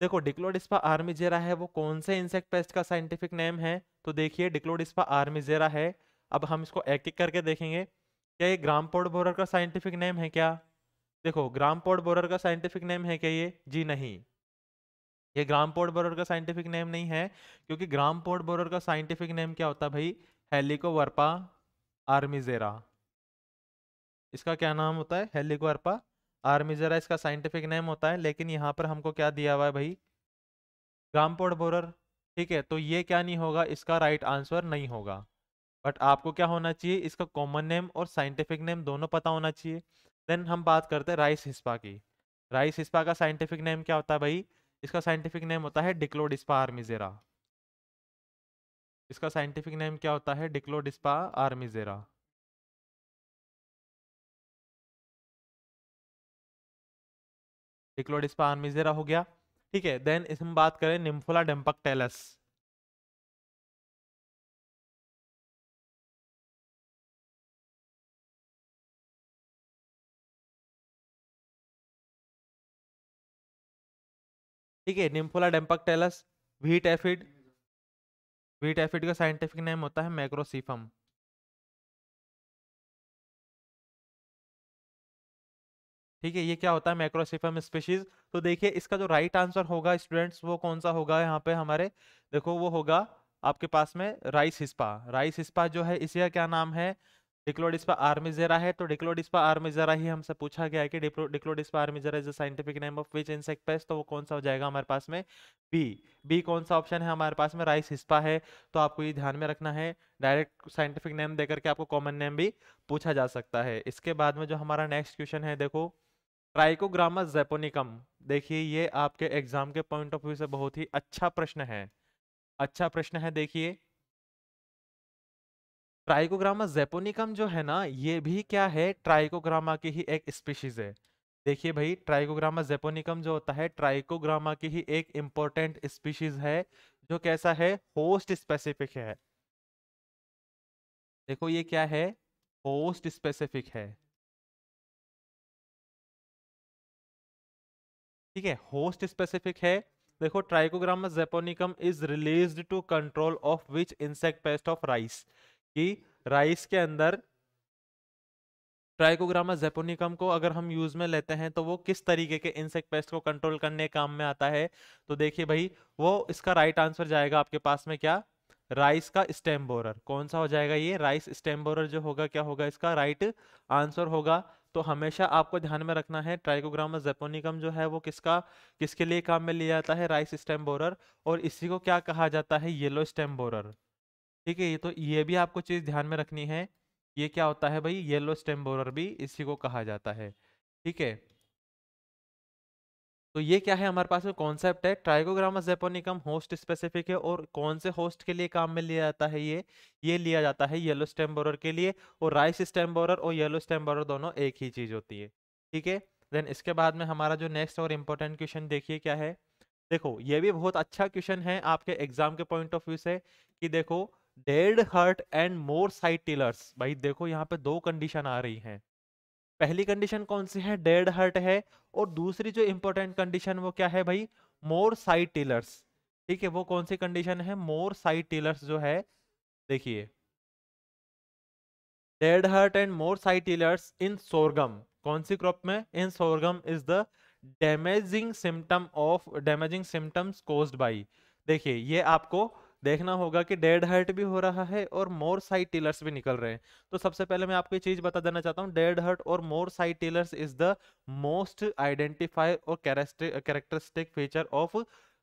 S1: देखो, डिक्लोडिस्पा आर्मिजेरा है, वो कौन से इंसेक्ट पेस्ट का साइंटिफिक नेम है? तो देखिए, डिक्लोडिस्पा आर्मिजेरा है। अब हम इसको एक एक करके देखेंगे। क्या ये ग्राम पोर्ट बोरर का साइंटिफिक नेम है क्या? देखो, ग्राम पोर्ट बोरर का साइंटिफिक नेम है क्या ये? जी नहीं। ये ग्राम पोर्ट बोरर का साइंटिफिक नेम नहीं है, क्योंकि ग्राम पोर्ट बोरर का साइंटिफिक नेम क्या होता है भाई? हेलिकोवर्पा आर्मिजेरा इसका क्या नाम होता है? हेलिकोवर्पा आर्मिजेरा इसका साइंटिफिक नेम होता है, लेकिन यहाँ पर हमको क्या दिया हुआ है भाई? ग्रामपोर्ट बोरर, ठीक है तो ये क्या नहीं होगा, इसका राइट आंसर नहीं होगा। बट आपको क्या होना चाहिए, इसका कॉमन नेम और साइंटिफिक नेम दोनों पता होना चाहिए। देन हम बात करते हैं राइस हिस्पा की। राइस हिस्पा का साइंटिफिक नेम क्या होता है भाई? इसका साइंटिफिक नेम होता है डिक्लोडिस्पा आर्मिजेरा। इसका साइंटिफिक नेम क्या होता है? Dicladispa armigera. डिक्लोडिस्पा हो गया। ठीक है देन इस हम बात करें निम्फोला डेम्पकटेलस ठीक है Nymphula depunctalis wheat aphid wheat aphid का साइंटिफिक नेम होता है मैक्रोसीफम ठीक है, ये क्या होता है मैक्रोसिफम स्पीशीज तो देखिए, इसका जो राइट आंसर होगा स्टूडेंट्स वो कौन सा होगा यहाँ पे हमारे? देखो, वो होगा आपके पास में राइस हिस्पा राइस हिस्पा जो है, इसी का क्या नाम है? डिक्लोडिस्पा आर्मिजेरा है। तो डिक्लोडिस्पा आर्मिजेरा ही हमसे पूछा गया है कि Dicladispa armigera is the scientific name of which insect pest तो वो कौन सा हो जाएगा हमारे पास में? बी बी कौन सा ऑप्शन है हमारे पास में? राइस हिस्पा है। तो आपको ये ध्यान में रखना है। डायरेक्ट साइंटिफिक नेम देकर के आपको कॉमन नेम भी पूछा जा सकता है। इसके बाद में जो हमारा नेक्स्ट क्वेश्चन है, देखो। ट्राइकोग्रामा जेपोनिकम देखिए, ये आपके एग्ज़ाम के पॉइंट ऑफ़ व्यू से बहुत ही अच्छा प्रश्न है। अच्छा प्रश्न है, देखिए। ट्राइकोग्रामा जेपोनिकम जो है ना, ये भी क्या है? ट्राइकोग्रामा की ही एक स्पीशीज है। देखिए भाई ट्राइकोग्रामा जेपोनिकम जो होता है ट्राइकोग्रामा की ही एक इंपॉर्टेंट स्पीशीज है, जो कैसा है? होस्ट स्पेसिफिक है। देखो, ये क्या है? होस्ट स्पेसिफिक है। ठीक है होस्ट स्पेसिफिक है। देखो Trichogramma japonicum is released to control of which insect pest of rice कि राइस के अंदर ट्राइकोग्रामा जेपोनिकम को अगर हम यूज़ में लेते हैं तो वो किस तरीके के इंसेक्ट पेस्ट को कंट्रोल करने काम में आता है? तो देखिए भाई, वो इसका राइट आंसर जाएगा आपके पास में क्या? राइस का स्टेम बोरर कौन सा हो जाएगा ये? राइस स्टेम बोरर जो होगा, क्या होगा इसका? राइट आंसर होगा। तो हमेशा आपको ध्यान में रखना है, ट्राइकोग्रामा जेपोनिकम जो है वो किसका, किसके लिए काम में लिया जाता है? राइस स्टेम बोरर और इसी को क्या कहा जाता है? Yellow stem borer. ठीक है, ये तो ये भी आपको चीज़ ध्यान में रखनी है, ये क्या होता है भाई? येलो स्टेम बोरर भी इसी को कहा जाता है। ठीक है तो ये क्या है हमारे पास में कॉन्सेप्ट है? ट्राइकोग्रामा जेपोनिकम होस्ट स्पेसिफिक है और कौन से होस्ट के लिए काम में लिया जाता है ये? ये लिया जाता है येलो स्टेम बोरर के लिए और राइस स्टेम बोरर और येलो स्टेम बोरर दोनों एक ही चीज़ होती है। ठीक है? देन इसके बाद में हमारा जो नेक्स्ट और इम्पोर्टेंट क्वेश्चन देखिए क्या है? देखो, ये भी बहुत अच्छा क्वेश्चन है आपके एग्ज़ाम के पॉइंट ऑफ़ व्यू से कि देखो dead heart and more side tillers भाई देखो, यहाँ पे दो कंडीशन आ रही हैं। पहली कंडीशन कौन सी है? डेड हर्ट है। और दूसरी जो इंपॉर्टेंट कंडीशन वो क्या है भाई? More side tillers. ठीक है, वो कौन सी कंडीशन है? मोर साइड टिलर्स जो है, देखिए। Dead heart and more side tillers in sorghum कौन सी क्रॉप में? In sorghum is the damaging symptom of damaging symptoms caused by देखिए, ये आपको देखना होगा कि डेड हर्ट भी हो रहा है और मोर साइड टेलर्स भी निकल रहे हैं। तो सबसे पहले मैं आपको ये चीज़ बता देना चाहता हूँ, डेड हर्ट और more side tillers is the most identify और characteristic feature of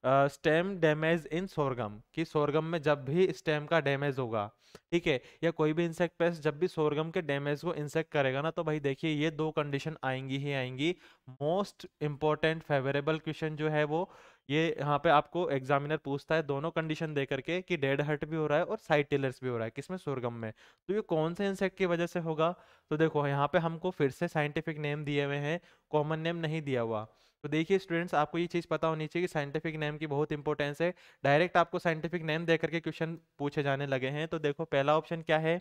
S1: stem damage in sorghum कि सोरगम में जब भी स्टेम का डैमेज होगा, ठीक है? या कोई भी इंसेक्ट पेस्ट जब भी सोरगम के डैमेज को इंसेक्ट करेगा ना तो भाई देखिए ये दो कंडीशन आएँगी ही आएँगी। मोस्ट इंपॉर्टेंट फेवरेबल क्वेश्चन जो है वो, ये यहाँ पे आपको एग्जामिनर पूछता है दोनों कंडीशन दे करके कि डेड हर्ट भी हो रहा है और साइड टिलर्स भी हो रहा है, किसमें? सोरगम में। तो ये कौन से इंसेक्ट की वजह से होगा? तो देखो, यहाँ पे हमको फिर से साइंटिफिक नेम दिए हुए हैं कॉमन नेम नहीं दिया हुआ। तो देखिए स्टूडेंट्स आपको ये चीज़ पता होनी चाहिए कि साइंटिफिक नेम की बहुत इंपॉर्टेंस है। डायरेक्ट आपको साइंटिफिक नेम दे करके क्वेश्चन पूछे जाने लगे हैं। तो देखो, पहला ऑप्शन क्या है?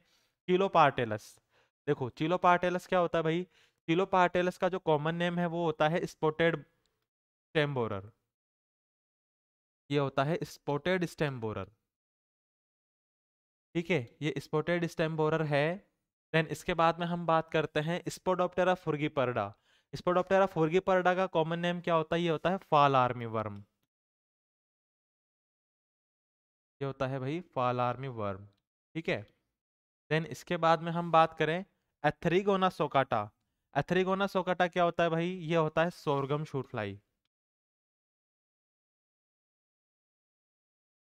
S1: चिलोपार्टेलस देखो चिलोपार्टेलस क्या होता है भाई? चिलोपार्टेलस का जो कॉमन नेम है, वो होता है स्पोटेड स्टेम बोरर ये होता है स्पोटेड स्टेम ठीक है, ये स्पोटेड स्टेम बोरर है। देन इसके बाद में हम बात करते हैं स्पोडोप्टेरा फुर्गीपर्डा स्पोडोप्टेरा फुर्गीपर्डा का कॉमन नेम क्या होता है? ये होता है फाल आर्मी वर्म। ये होता है भाई फाल आर्मी वर्म, ठीक है? देन इसके बाद में हम बात करें एथरीगोना सोकाटा। एथरीगोना सोकाटा क्या होता है भाई? ये होता है सोरगम शूट फ्लाई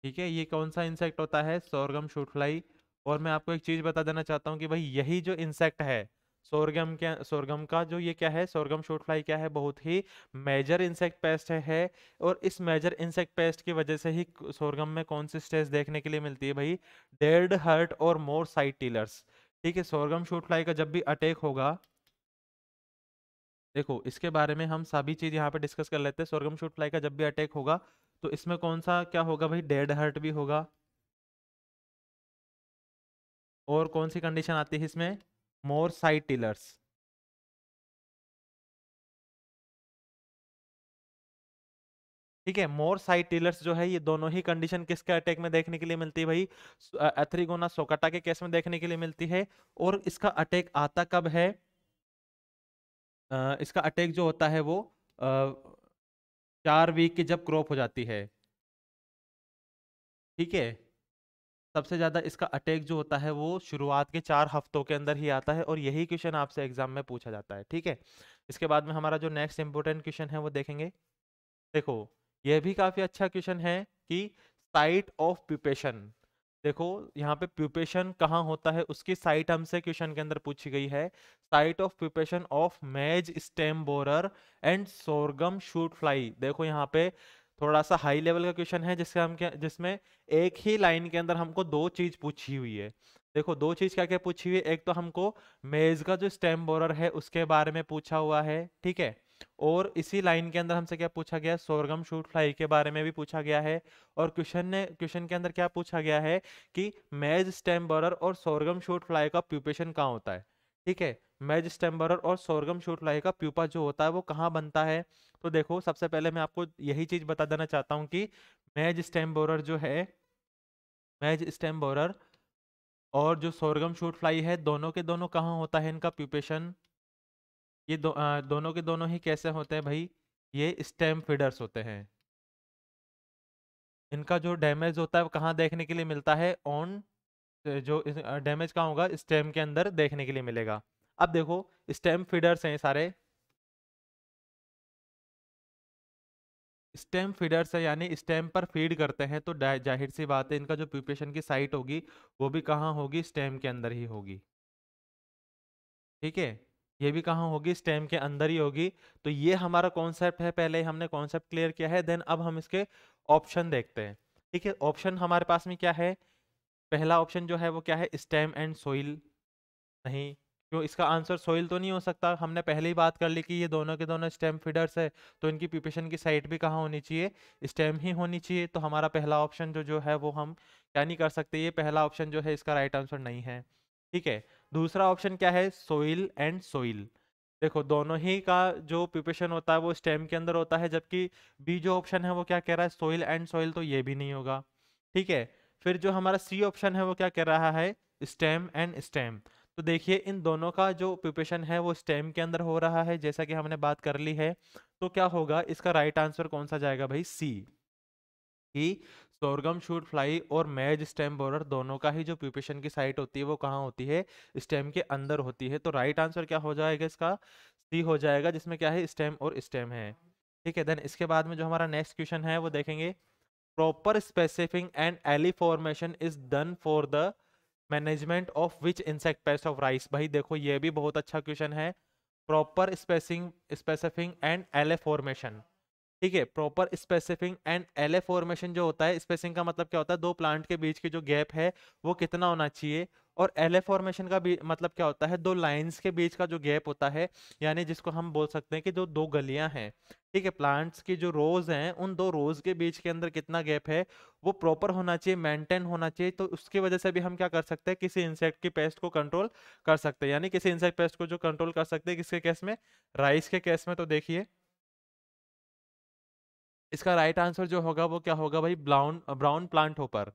S1: ठीक है, ये कौन सा इंसेक्ट होता है? सोरगम शूट फ्लाई और मैं आपको एक चीज़ बता देना चाहता हूँ कि भाई यही जो इंसेक्ट है सोरगम क्या सोरगम का जो ये क्या है सोरगम शूट फ्लाई क्या है बहुत ही मेजर इंसेक्ट पेस्ट है, है। और इस मेजर इंसेक्ट पेस्ट की वजह से ही सोरगम में कौन सी स्टेज देखने के लिए मिलती है भाई? डेड हर्ट और मोर साइड टीलर्स ठीक है सोरगम शूट फ्लाई का जब भी अटैक होगा देखो इसके बारे में हम सभी चीज़ यहाँ पे डिस्कस कर लेते हैं। सोरगम शूट फ्लाई का जब भी अटैक होगा तो इसमें कौन सा क्या होगा भाई? डेड हर्ट भी होगा। और कौन सी कंडीशन आती है इसमें? More side tillers. ठीक है मोर साइड टिलर्स जो है ये दोनों ही कंडीशन किसके अटैक में देखने के लिए मिलती है भाई? एथरीगोना सोकाटा के केस में देखने के लिए मिलती है। और इसका अटैक आता कब है? आ, इसका अटैक जो होता है वो आ, चार वीक की जब क्रॉप हो जाती है। ठीक है? सबसे ज़्यादा इसका अटैक जो होता है, वो शुरुआत के चार हफ्तों के अंदर ही आता है और यही क्वेश्चन आपसे एग्ज़ाम में पूछा जाता है, ठीक है? इसके बाद में हमारा जो नेक्स्ट इंपोर्टेंट क्वेश्चन है, वो देखेंगे। देखो ये भी काफ़ी अच्छा क्वेश्चन है कि साइट ऑफ़ प्यूपेशन, देखो यहाँ पे प्यूपेशन कहाँ होता है, उसकी साइट हमसे क्वेश्चन के अंदर पूछी गई है। Site of pupation of maize stem borer and sorghum shoot fly, देखो यहाँ पे थोड़ा सा हाई लेवल का क्वेश्चन है, जिससे हम क्या, जिसमें एक ही लाइन के अंदर हमको दो चीज़ पूछी हुई है। देखो, दो चीज़ क्या क्या पूछी हुई है? एक तो हमको मेज का जो स्टेम बोरर है, उसके बारे में पूछा हुआ है, ठीक है? और इसी लाइन के अंदर हमसे क्या पूछा गया? सोरगम शूट फ्लाई के बारे में भी पूछा गया है। और क्वेश्चन ने क्वेश्चन के अंदर क्या पूछा गया है कि मेज स्टेम बोरर और सोरगम शूट फ्लाई का प्यूपेशन कहाँ होता है? ठीक है? मेज स्टेम्बरर और सोरगम शूट फ्लाई का प्यूपा जो होता है, वो कहाँ बनता है? तो देखो सबसे पहले मैं आपको यही चीज़ बता देना चाहता हूँ कि मैज स्टेम बोरर जो है मैज स्टेम बोरर और जो सोरगम शूट फ्लाई है दोनों के दोनों कहाँ होता है इनका प्यूपेशन ये दो, आ, दोनों के दोनों ही कैसे होते हैं भाई? ये स्टेम फीडर्स होते हैं। इनका जो डैमेज होता है वो कहाँ देखने के लिए मिलता है? ऑन जो डैमेज कहाँ होगा? स्टेम के अंदर देखने के लिए मिलेगा। अब देखो स्टेम फीडर्स हैं सारे। स्टेम फीडर्स है, यानी स्टेम पर फ़ीड करते हैं तो ज़ाहिर सी बात है, इनका जो प्यूपेशन की साइट होगी, वो भी कहाँ होगी? स्टेम के अंदर ही होगी। ठीक है? ये भी कहाँ होगी? स्टेम के अंदर ही होगी। तो ये हमारा कॉन्सेप्ट है, पहले हमने कॉन्सेप्ट क्लियर किया है देन अब हम इसके ऑप्शन देखते हैं। ठीक है? ऑप्शन हमारे पास में क्या है? पहला ऑप्शन जो है, वो क्या है? स्टेम एंड सोइल नहीं? क्यों? इसका आंसर सोइल तो नहीं हो सकता। हमने पहले ही बात कर ली कि ये दोनों के दोनों स्टेम फीडर्स है तो इनकी प्रिपरेशन की साइट भी कहाँ होनी चाहिए? स्टेम ही होनी चाहिए तो हमारा पहला ऑप्शन जो जो है वो हम क्या नहीं कर सकते? ये पहला ऑप्शन जो है, इसका राइट आंसर नहीं है। ठीक है, दूसरा ऑप्शन क्या है? सोइल एंड सोइल देखो, दोनों ही का जो प्रिपरेशन होता है, वो स्टेम के अंदर होता है, जबकि बी जो ऑप्शन है, वो क्या कह रहा है? सोइल एंड सोइल तो ये भी नहीं होगा। ठीक है, फिर जो हमारा सी ऑप्शन है, वो क्या कह रहा है? Stem and stem. तो देखिए, इन दोनों का जो प्रिपरेशन है, वो स्टेम के अंदर हो रहा है, जैसा कि हमने बात कर ली है। तो क्या होगा, इसका राइट आंसर कौन सा जाएगा भाई? सी कि सोरगम शूट फ्लाई और मैज स्टेम बोरर दोनों का ही जो प्रिपरेशन की साइट होती है, वो कहाँ होती है? स्टेम के अंदर होती है। तो राइट आंसर क्या हो जाएगा इसका? सी हो जाएगा, जिसमें क्या है? स्टेम और स्टेम है। ठीक है देन इसके बाद में जो हमारा नेक्स्ट क्वेश्चन है, वो देखेंगे। Proper specifying and alley formation is done for the management of which insect pest of rice भाई, देखो, ये भी बहुत अच्छा क्वेश्चन है। Proper spacing specifying and alley formation ठीक है proper specifying and alley formation जो होता है स्पेसिंग का मतलब क्या होता है? दो प्लांट के बीच की जो गैप है, वो कितना होना चाहिए? और एले फॉर्मेशन का भी मतलब क्या होता है? दो लाइंस के बीच का जो गैप होता है, यानी जिसको हम बोल सकते हैं कि जो दो गलियाँ हैं। ठीक है प्लांट्स की जो रोज हैं, उन दो रोज के बीच के अंदर कितना गैप है, वो प्रॉपर होना चाहिए मेंटेन होना चाहिए तो उसकी वजह से भी हम क्या कर सकते हैं, किसी इंसेक्ट की पेस्ट को कंट्रोल कर सकते हैं। यानी किसी इंसेक्ट पेस्ट को जो कंट्रोल कर सकते हैं, किसके केस में? राइस के केस में तो देखिए। इसका राइट आंसर जो होगा, वो क्या होगा भाई? ब्राउन ब्राउन प्लांट होपर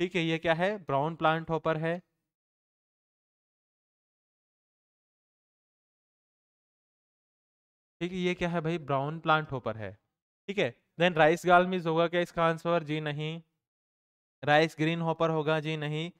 S1: ठीक है, ये क्या है? ब्राउन प्लांट होपर है। ठीक है, ये क्या है भाई? ब्राउन प्लांट होपर है। ठीक है देन राइस गाल मिस होगा क्या इसका आंसर जी नहीं। राइस ग्रीन होपर होगा? जी नहीं।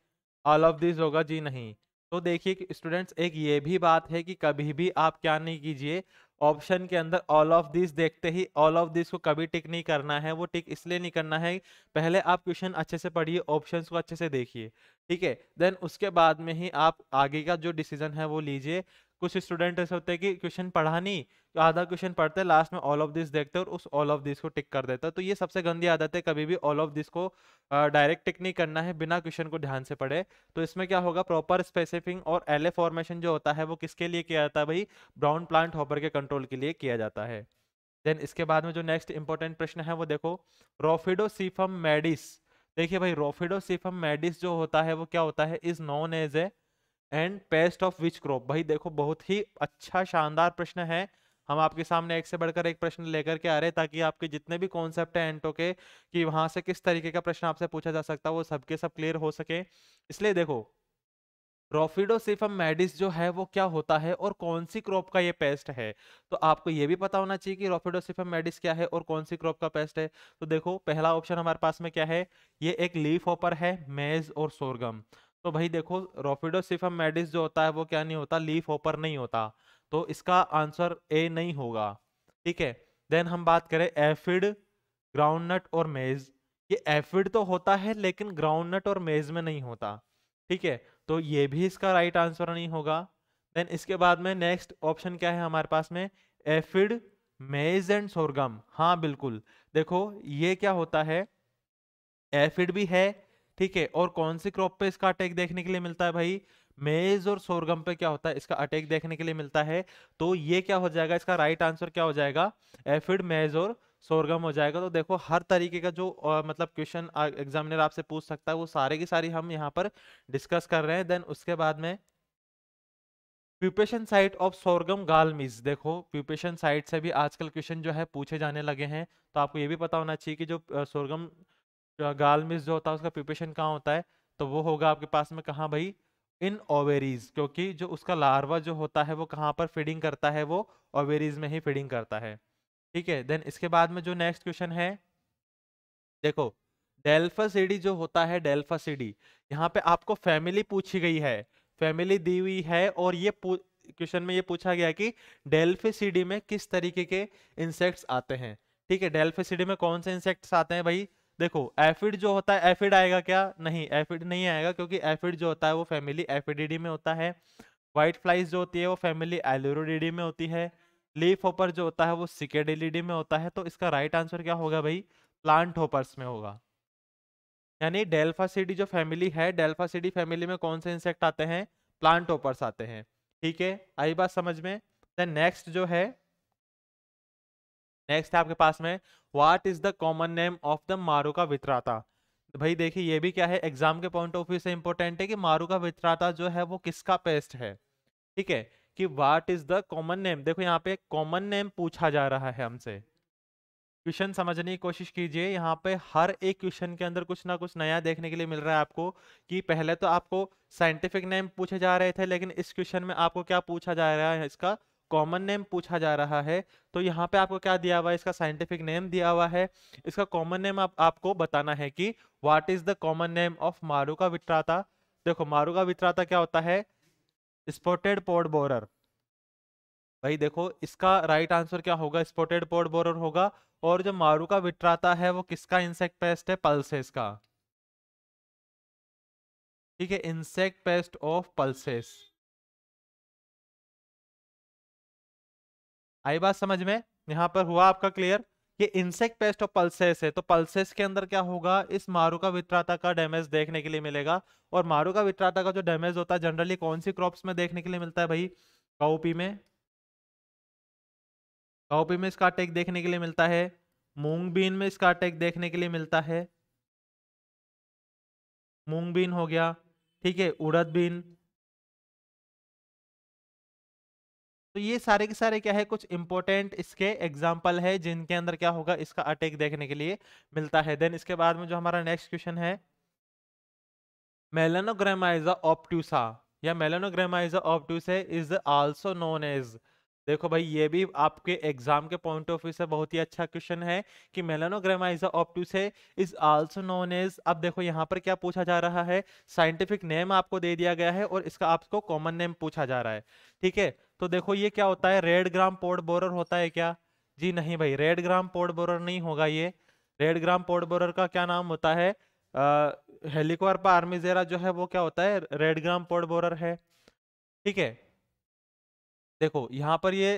S1: ऑल ऑफ़ दिस होगा? जी नहीं। तो देखिए स्टूडेंट्स एक ये भी बात है कि कभी भी आप क्या नहीं कीजिए ऑप्शन के अंदर ऑल ऑफ़ दिस देखते ही ऑल ऑफ़ दिस को कभी टिक नहीं करना है, वो टिक इसलिए नहीं करना है, पहले आप क्वेश्चन अच्छे से पढ़िए ऑप्शंस को अच्छे से देखिए। ठीक है देन उसके बाद में ही आप आगे का जो डिसीज़न है वो लीजिए। कुछ स्टूडेंट ऐसे होते हैं कि क्वेश्चन पढ़ा नहीं तो आधा क्वेश्चन पढ़ते हैं लास्ट में ऑल ऑफ़ दिस देखते हैं और उस ऑल ऑफ़ दिस को टिक कर देता। है तो ये सबसे गंदी आदत है, कभी भी ऑल ऑफ़ दिस को डायरेक्ट टिक नहीं करना है, बिना क्वेश्चन को ध्यान से पढ़े। तो इसमें क्या होगा प्रॉपर स्पेसिफिंग और एल फॉर्मेशन जो होता है, वो किसके लिए किया जाता है भाई? ब्राउन प्लांट हॉपर के कंट्रोल के लिए किया जाता है। देन इसके बाद में जो नेक्स्ट इंपॉर्टेंट प्रश्न है, वो देखो रोफिडोसिफम मेडिस देखिए भाई रोफिडोसिफम मेडिस जो होता है, वो क्या होता है? Is known as a and pest of which crop भाई देखो, बहुत ही अच्छा शानदार प्रश्न है। हम आपके सामने एक से बढ़कर एक प्रश्न लेकर के आ रहे हैं, ताकि आपके जितने भी कॉन्सेप्ट हैं एंटो के, कि वहाँ से किस तरीके का प्रश्न आपसे पूछा जा सकता है, वो सबके सब क्लियर हो सके। इसलिए देखो रोफिडोसिफम मेडिस जो है, वो क्या होता है और कौन सी क्रॉप का ये पेस्ट है? तो आपको ये भी पता होना चाहिए कि रोफिडोसिफम मेडिस क्या है और कौन सी क्रॉप का पेस्ट है। तो देखो, पहला ऑप्शन हमारे पास में क्या है? ये एक लीफ ऑपर है मेज और सोरगम तो भाई देखो रोफिडोसिफम मेडिस जो होता है, वो क्या नहीं होता? लीफ ओपर नहीं होता। तो इसका आंसर ए नहीं होगा। ठीक है? देन हम बात करें एफिड ग्राउंडनट और मेज ये एफिड तो होता है, लेकिन ग्राउंडनट और मेज में नहीं होता। ठीक है? तो ये भी इसका राइट आंसर नहीं होगा। देन इसके बाद में नेक्स्ट ऑप्शन क्या है हमारे पास में? एफिड मेज एंड सोरगम हाँ बिल्कुल। देखो, ये क्या होता है? एफिड भी है ठीक है और कौन सी क्रॉप पे इसका अटैक देखने के लिए मिलता है भाई? मेज और सोरगम पे क्या होता है? इसका अटैक देखने के लिए मिलता है। तो ये क्या हो जाएगा? इसका राइट आंसर क्या हो जाएगा? एफिड मेज और सोरगम हो जाएगा। तो देखो हर तरीके का जो आ, मतलब क्वेश्चन एग्जामिनर आपसे पूछ सकता है वो सारे की सारी हम यहाँ पर डिस्कस कर रहे हैं। देन उसके बाद में pupation site of sorghum gall midge देखो प्यूपेशन साइट से भी आजकल क्वेश्चन जो है पूछे जाने लगे हैं। तो आपको ये भी पता होना चाहिए कि जो सोरगम गाल मिस जो होता है, उसका प्रिपरेशन कहाँ होता है? तो वो होगा आपके पास में कहाँ भाई? इन ओवेरीज क्योंकि जो उसका लार्वा जो होता है, वो कहाँ पर फीडिंग करता है? वो ओवेरीज में ही फीडिंग करता है। ठीक है देन इसके बाद में जो नेक्स्ट क्वेश्चन है, देखो डेल्फा सीडी जो होता है डेल्फासिडी यहाँ पे आपको फैमिली पूछी गई है। फैमिली दी हुई है और ये क्वेश्चन में ये पूछा गया कि डेल्फिसिडी में किस तरीके के इंसेक्ट्स आते हैं? ठीक है डेल्फिसिडी में कौन से इंसेक्ट्स आते हैं भाई? देखो, एफिड जो होता है, एफिड आएगा क्या? नहीं, एफिड नहीं आएगा क्योंकि एफिड जो होता है वो फैमिली एफिडिडी में होता है। व्हाइट फ्लाइज जो होती है वो फैमिली एलोरोडिडी में होती है। लीफ होपर जो होता है वो सिकेडिलिडी में होता है। तो इसका राइट आंसर क्या होगा भाई? प्लांट होपर्स में होगा। यानी डेल्फासिडी जो फैमिली है डेल्फासिडी फैमिली में कौन से इंसेक्ट आते हैं? प्लांट होपर्स आते हैं। ठीक है, आई बात समझ में? देन नेक्स्ट जो है नेक्स्ट है आपके पास में what is the common name of the Maruca vitrata भाई देखिए, ये भी क्या है? एग्ज़ाम के पॉइंट ऑफ़ व्यू से इंपॉर्टेंट है कि मारुका वित्राता जो है वो किसका पेस्ट है? ठीक है? कि what is the common name देखो यहाँ पे कॉमन नेम पूछा जा रहा है हमसे। क्वेश्चन समझने की कोशिश कीजिए, यहाँ पे हर एक क्वेश्चन के अंदर कुछ ना कुछ नया देखने के लिए मिल रहा है आपको, कि पहले तो आपको साइंटिफिक नेम पूछे जा रहे थे, लेकिन इस क्वेश्चन में आपको क्या पूछा जा रहा है इसका? कॉमन नेम पूछा जा रहा है। तो यहाँ पे आपको क्या दिया हुआ है? इसका साइंटिफिक नेम दिया हुआ है। इसका कॉमन नेम आप, आपको बताना है कि what is the common name of Maruca vitrata देखो मारुका विट्राता क्या होता है? स्पॉटेड पोर्ट बोरर भाई देखो इसका राइट आंसर क्या होगा? स्पॉटेड पोर्ट बोरर होगा। और जो मारुका विट्राता है वो किसका इंसेक्ट पेस्ट है? पल्सेस का। ठीक है इंसेक्ट पेस्ट ऑफ़ पल्सेस आई बात समझ में? यहाँ पर हुआ आपका क्लियर ये इंसेक्ट पेस्ट और पल्सेस है तो पल्सेस के अंदर क्या होगा? इस मारुका वित्राता का डैमेज देखने के लिए मिलेगा। और मारुका वित्राता का जो डैमेज होता है जनरली कौन सी क्रॉप्स में देखने के लिए मिलता है भाई? काउपी में। काउपी में इसका अटैक देखने के लिए मिलता है। मूंग बीन में इसका अटैक देखने के लिए मिलता है। मूंग बीन हो गया। ठीक है, उड़द बीन तो ये सारे के सारे क्या है, कुछ इंपॉर्टेंट इसके एग्ज़ाम्पल है, जिनके अंदर क्या होगा, इसका अटैक देखने के लिए मिलता है। देन इसके बाद में जो हमारा नेक्स्ट क्वेश्चन है मेलानोग्रामाइजा ऑप्टूसा या Melanagromyza obtusa is also known as देखो भाई, ये भी आपके एग्ज़ाम के पॉइंट ऑफ़ व्यू से बहुत ही अच्छा क्वेश्चन है कि Melanagromyza obtusa is also known as अब देखो, यहाँ पर क्या पूछा जा रहा है साइंटिफिक नेम आपको दे दिया गया है और इसका आपको कॉमन नेम पूछा जा रहा है। ठीक है? तो देखो ये क्या होता है? रेड ग्राम पोर्ट बोरर होता है क्या? जी नहीं भाई रेड ग्राम पोर्ट बोरर नहीं होगा ये। रेड ग्राम पोर्ट बोरर का क्या नाम होता है? हेलिकोर्पा आर्मीजेरा जो है वो क्या होता है? रेड ग्राम पोर्ट बोरर है। ठीक है? देखो, यहाँ पर ये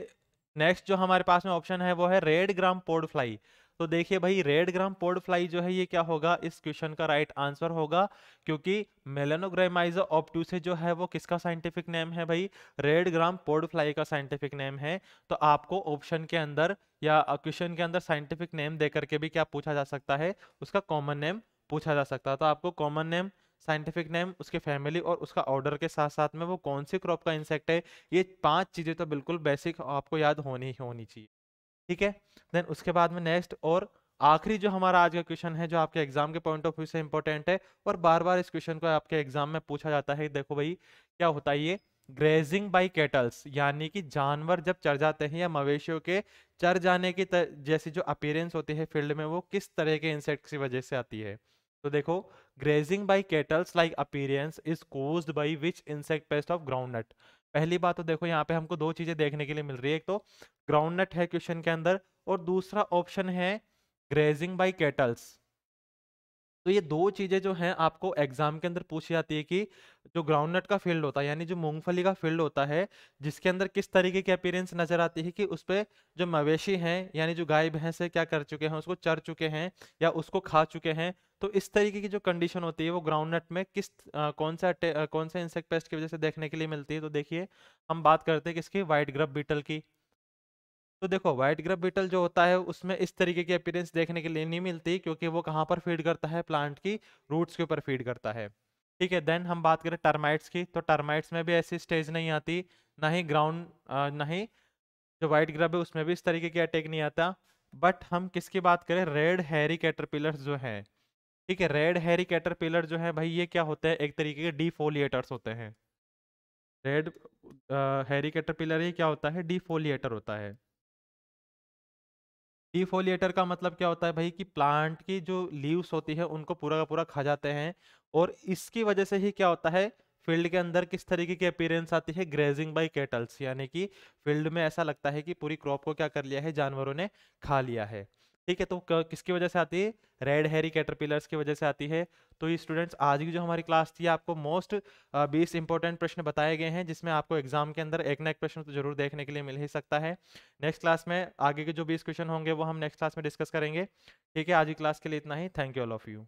S1: नेक्स्ट जो हमारे पास में ऑप्शन है वो है रेड ग्राम पोर्ड फ्लाई तो देखिए भाई, रेड ग्राम पोर्ड फ्लाई जो है, ये क्या होगा? इस क्वेश्चन का राइट आंसर होगा, क्योंकि मेलेनोग्रामाइजा ऑप्टूसे जो है, वो किसका साइंटिफिक नेम है भाई? रेड ग्राम पोर्ड फ्लाई का साइंटिफिक नेम है। तो आपको ऑप्शन के अंदर या क्वेश्चन के अंदर साइंटिफिक नेम देकर के भी क्या पूछा जा सकता है? उसका कॉमन नेम पूछा जा सकता है। तो आपको कॉमन नेम, साइंटिफिक नेम, उसके फैमिली और उसका ऑर्डर के साथ साथ में वो कौन सी क्रॉप का इंसेक्ट है, ये पाँच चीज़ें तो बिल्कुल बेसिक आपको याद होनी ही होनी चाहिए। ठीक है? देन उसके बाद में नेक्स्ट और आखिरी जो हमारा आज का क्वेश्चन है, जो आपके एग्ज़ाम के पॉइंट ऑफ़ व्यू से इंपॉर्टेंट है, और बार बार इस क्वेश्चन को आपके एग्ज़ाम में पूछा जाता है, देखो भाई, क्या होता है ये? ग्रेजिंग बाई केटल्स यानी कि जानवर जब चर जाते हैं या मवेशियों के चर जाने की जैसी जो अपीयरेंस होती है फ़ील्ड में, वो किस तरह के इंसेक्ट की वजह से आती है? तो देखो grazing by cattles like appearance is caused by which insect pest of groundnut पहली बात तो देखो यहाँ पे हमको दो चीज़ें देखने के लिए मिल रही है। एक तो ग्राउंड नट है क्वेश्चन के अंदर और दूसरा ऑप्शन है ग्रेजिंग बाई केटल्स तो ये दो चीज़ें जो हैं आपको एग्ज़ाम के अंदर पूछी जाती है कि जो ग्राउंडनट का फ़ील्ड होता है यानी जो मूंगफली का फ़ील्ड होता है जिसके अंदर किस तरीके की अपीयरेंस नज़र आती है कि उस पर जो मवेशी हैं यानी जो गाय भैंस है क्या कर चुके हैं उसको चर चुके हैं या उसको खा चुके हैं तो इस तरीके की जो कंडीशन होती है वो ग्राउंडनट में किस आ, कौन सा आ, कौन सा इंसेक्ट पेस्ट की वजह से देखने के लिए मिलती है? तो देखिए हम बात करते हैं किसकी? व्हाइट ग्रब बीटल की। तो देखो व्हाइट ग्रब बीटल जो होता है, उसमें इस तरीके की अपीरेंस देखने के लिए नहीं मिलती, क्योंकि वो कहाँ पर फ़ीड करता है? प्लांट की रूट्स के ऊपर फ़ीड करता है। ठीक है देन हम बात करें टर्माइट्स की तो टर्माइट्स में भी ऐसी स्टेज नहीं आती, ना ही ग्राउंड ना ही जो व्हाइट ग्रब है, उसमें भी इस तरीके की अटैक नहीं आता। बट हम किसकी बात करें? रेड हैरी कैटरपिलर्स जो है। ठीक है रेड हैरी कैटरपिलर जो है, भाई ये क्या होते हैं? एक तरीके के डीफोलिएटर्स होते हैं। रेड हैरी कैटरपिलर ये क्या होता है? डीफोलिएटर होता है। डिफोलिएटर का मतलब क्या होता है भाई कि प्लांट की जो लीव्स होती है, उनको पूरा का पूरा खा जाते हैं और इसकी वजह से ही क्या होता है, फ़ील्ड के अंदर किस तरीके की अपीयरेंस आती है, ग्रेजिंग बाय केटल्स, यानी कि फ़ील्ड में ऐसा लगता है कि पूरी क्रॉप को क्या कर लिया है, जानवरों ने खा लिया है। ठीक है तो किसकी वजह से आती है? रेड हेरी कैटरपिलर्स की वजह से आती है। तो ये स्टूडेंट्स आज की जो हमारी क्लास थी, आपको मोस्ट बीस इंपॉर्टेंट प्रश्न बताए गए हैं, जिसमें आपको एग्ज़ाम के अंदर एक ना एक प्रश्न तो ज़रूर देखने के लिए मिल ही सकता है। नेक्स्ट क्लास में आगे के जो बीस क्वेश्चन होंगे, वो हम नेक्स्ट क्लास में डिस्कस करेंगे। ठीक है, आज की क्लास के लिए इतना ही। Thank you all of you